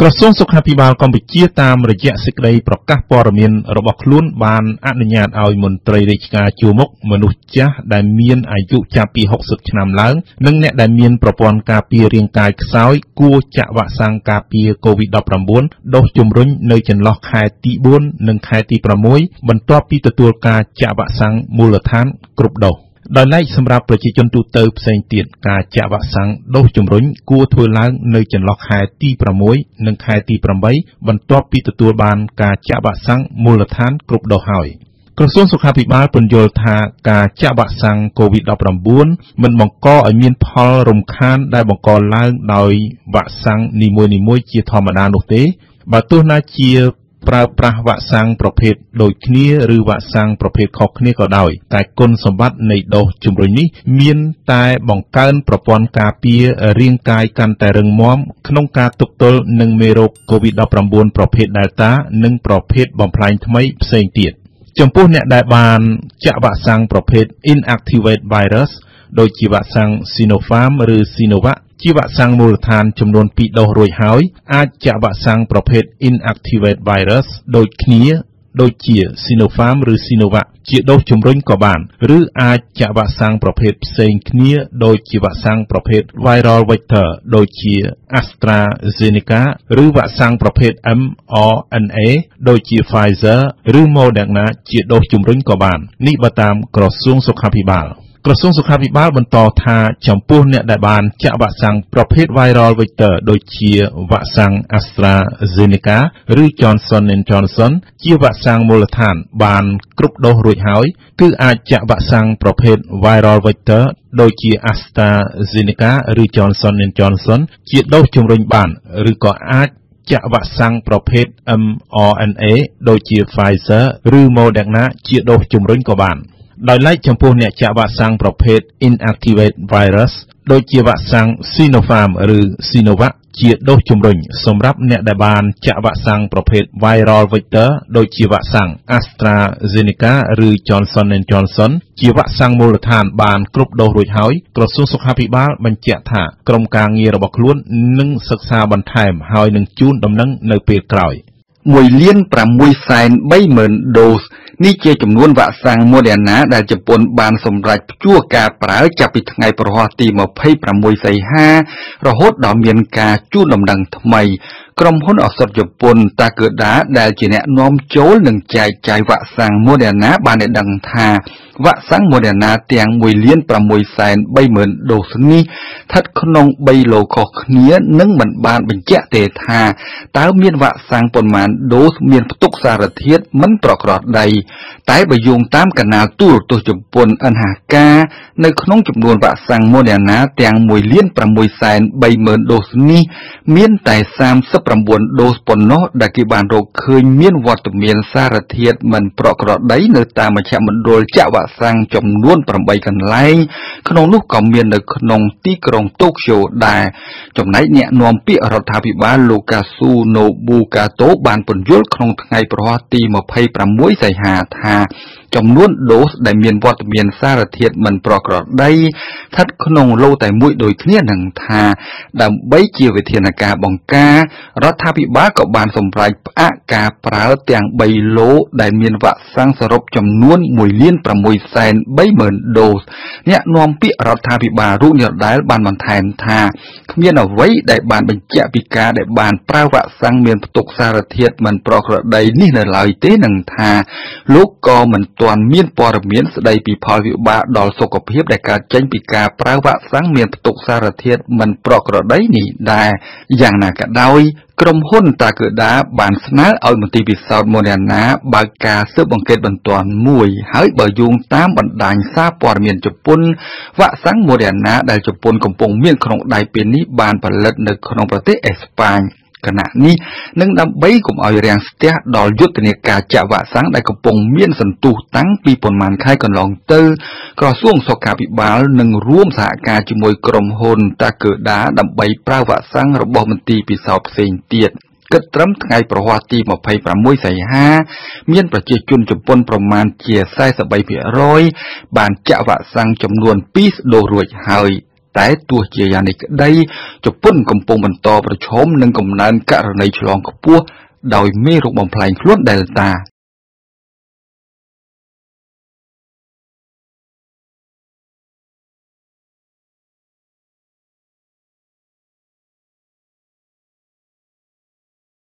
ក្រសួងសុខាភិបាលកម្ពុជាតាមរយៈសេចក្តីប្រកាសព័ត៌មានរបស់ខ្លួនបានអនុញ្ញាតឲ្យមន្ត្រីរាជការជួរមុខមនុស្សចាស់ដែលមានអាយុចាប់ពី60ឆ្នាំឡើង និងអ្នកដែលមានប្រព័ន្ធការពាររាងកាយខ្សោយគួរចាក់វ៉ាក់សាំងការពារ COVID-19 ដូសជំរុញនៅចន្លោះខែទី4និងខែទី6បន្ទាប់ពីទទួលការចាក់វ៉ាក់សាំងមូលដ្ឋានគ្រប់ដូស ដោយឡែកសម្រាប់ប្រជាជនទូទៅផ្សេងទៀតការចាក់វ៉ាក់សាំងដូសជំរុញគួរធ្វើឡើងនៅចន្លោះខែទី6និងខែទី8បន្ទាប់ពីទទួលបានការចាក់វ៉ាក់សាំងមូលដ្ឋានគ្រប់ដូសហើយក្រសួងសុខាភិបាលពន្យល់ថាការចាក់វ៉ាក់សាំង COVID-19 មិនបង្កឲ្យមានផលរំខានដែលបង្កឡើងដោយវ៉ាក់សាំងនីមួយៗជាធម្មតានោះទេបើទោះណាជា ប្រើប្រាស់វ៉ាក់សាំងប្រភេទដូចគ្នាឬវ៉ាក់សាំងប្រភេទខុសគ្នាក៏ដោយ តែគុណសម្បត្តិនៃដូសជំរុញនេះមានតែបង្កើនប្រព័ន្ធការពាររាងកាយកាន់តែរឹងមាំក្នុងការទប់ទល់នឹងមេរោគ COVID-19 ប្រភេទ Delta និងប្រភេទបំផ្លាញថ្មីផ្សេងទៀតចំពោះអ្នកដែលបានចាក់វ៉ាក់សាំងប្រភេទ Inactivate Virus ដូចជាវ៉ាក់សាំង Sinopharm ឬ Sinovac ជាវ៉ាក់សាំងមូលដ្ឋានចំនួន2ដូសរួចហើយ អាចចាក់វ៉ាក់សាំងប្រភេទ Inactivate Virus ដូចគ្នាដូចជា Sinopharm ឬ Sinovac ជាដូសជំរុញក៏បាន ឬអាចចាក់វ៉ាក់សាំងប្រភេទផ្សេងគ្នាដូចជាវ៉ាក់សាំងប្រភេទ Viral Vector ដូចជា AstraZeneca ឬវ៉ាក់សាំងប្រភេទ mRNA ដូចជា Pfizer ឬ Moderna ជាដូសជំរុញក៏បាន នេះបើតាមក្រសួងសុខាភិបាល។ ក្រសួងសុខាភិបាលបន្តថាចំពោះអ្នកដែលបានចាក់វ៉ាក់សាំងប្រភេទ Viral Vector ដូចជាវ៉ាក់សាំង AstraZeneca ឬ Johnson Johnson ជាវ៉ាក់សាំងមូលដ្ឋាន បានគ្រប់ដូសរួចហើយ គឺអាចចាក់វ៉ាក់សាំងប្រភេទ Viral Vector ដូចជា AstraZeneca ឬ Johnson Johnson ជាដូសជំរុញបានឬក៏អាចចាក់វ៉ាក់សាំងប្រភេទ mRNA ដូចជា Pfizer ឬ Moderna ជាដូសជំរុញក៏បាន។ ដោយឡែកចំពោះអ្នកចាក់វ៉ាក់សាំងប្រភេទ Inactivate Virus ដូចជាវ៉ាក់សាំង Sinopharm ឬ Sinovac ជាដូសជំរុញសម្រាប់អ្នកដែលបានចាក់វ៉ាក់សាំងប្រភេទ Viral Vector ដូចជាវ៉ាក់សាំង AstraZeneca ឬ Johnson Johnson ជាវ៉ាក់សាំងមូលដ្ឋានបានគ្រប់ដូសរួចហើយក្រសួងសុខាភិបាលបញ្ជាក់ថាក្រុមការងាររបស់ខ្លួននឹងសិក្សាបន្ថែមហើយនឹងជូនដំណឹងនៅពេលក្រោយ 1លាន6សែន30000ដូសនេះជាចំនួនវ៉ាក់សាំង Moderna ដែលជប៉ុនបានសម្រេចព្យួរការប្រើចាប់ពីថ្ងៃប្រហ័សទី26សីហា រហូតដល់មានការជូនដំណឹងថ្មី ក្រុមហ៊ុនឱសថជប៉ុនតាកើដាដែលជាអ្នកនាំចូលនិងចែកចាយវ៉ាក់សាំង Moderna បានឲ្យដឹងថា វ៉ាក់សាំង Moderna ទាំង1លាន6សែន30000ដូសនេះស្ថិតក្នុង3ឡូខុសគ្នានិងមិនបានបញ្ជាក់ទេថាតើមានវ៉ាក់សាំងប៉ុន្មានដូសមានផ្ទុកសារធាតុមិនប្រក្រតីតែបើយោងតាមកណាលទូរទស្សន៍ជប៉ុន NHK នៅក្នុងចំនួនវ៉ាក់សាំង Moderna ទាំង1លាន6សែន30000ដូសនេះមានតែ39ដូសប៉ុណ្ណោះដែលគេបានរកឃើញមានវត្តមានសារធាតុមិនប្រក្រតីនៅតាមមជ្ឈមណ្ឌលចាក់វ៉ាក់សាំងចំនួន8កន្លែងក្នុងនោះក៏មាននៅក្នុងទីក្រុងតូក្យូដែរចំណែកអ្នកនាំពាក្យរដ្ឋាភិបាលលោកកាស៊ូណូប៊ូកាតូបានពន្យល់ក្នុងថ្ងៃប្រហ័សទី26សីហាថាចំនួនដូសដែលមានវត្តមានសារធាតុមិនប្រក្រតីស្ថិតក្នុងឡូតែមួយដូចគ្នានឹងថាដើម្បីជាវិធានការបង្ការរដ្ឋាភិបាលក៏បានសម្រេចផ្អាកការប្រើទាំង3ឡូដែលមានវ៉ាក់សាំងសរុបចំនួន1លាន6សែន30000ដូសអ្នកនាំពាក្យរដ្ឋាភិបាលរូបនេះដែលបានបន្ថែមថាគ្មានអ្វីដែលបានបញ្ជាក់ពីការដែលបានប្រើវ៉ាក់សាំងមានផ្ទុកសារធាតុមិនប្រក្រតីនេះនៅឡើយទេនឹងថាលោកក៏មិនទាន់មានព័ត៌មានស្ដីពីផលវិបាកដល់សុខភាពដែលកើតចេញពីការប្រើវ៉ាក់សាំងមានផ្ទុកសារធាតុមិនប្រក្រតីនេះដែរយ៉ាងណាក៏ដោយក្រុមហ៊ុនតាកើដាបានស្នើឲ្យមន្ទីរពិសោធន៍ Moderna បើកការស៊ើបអង្កេតបន្ទាន់មួយ ហើយបើយោងតាមបណ្ដាញសារព័ត៌មានជប៉ុនវ៉ាក់សាំង Moderna ដែលជប៉ុនកំពុងមានក្នុងដៃពេលនេះបានផលិតនៅក្នុងប្រទេសអេស្ប៉ាញ គណៈនេះនឹងដើម្បីកុំឲ្យរាំងស្ទះដល់យុទ្ធនាការចាក់វ៉ាក់សាំងដែលកំពុងមានសន្ទុះតាំងពីប៉ុន្មានខែកន្លងទៅក្រសួងសុខាភិបាលនឹងរួមសហការជាមួយក្រុមហ៊ុនតាកើដាដើម្បីប្រើវ៉ាក់សាំងរបស់មន្ទីរពិសោធន៍ផ្សេងទៀតគិតត្រឹមថ្ងៃប្រហ័សទី26សីហាមានប្រជាជនជប៉ុនប្រមាណជា43%បានចាក់វ៉ាក់សាំងចំនួន2ដូសរួចហើយ តែទោះជាយ៉ាងនេះក្តីជប៉ុនកំពុងបន្តប្រឈមនឹងកំណើនករណីឆ្លងខ្ពស់ដោយមេរោគបំផ្លែងខ្លួន Delta